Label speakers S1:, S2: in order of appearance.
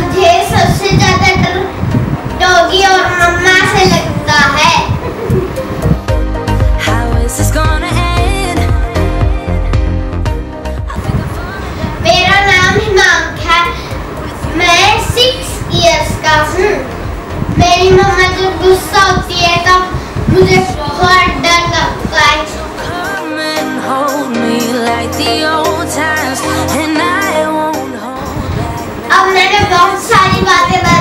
S1: मुझे सबसे ज़्यादा डर डॉगी और मम्मा से लगता है। मेरा नाम हिमांक है। मैं सिक्स इयर्स का हूँ। रही हूँ मुझे गुस्सा होती है तब मुझे बहुत डर लगता है अब मैंने बहुत सारी बातें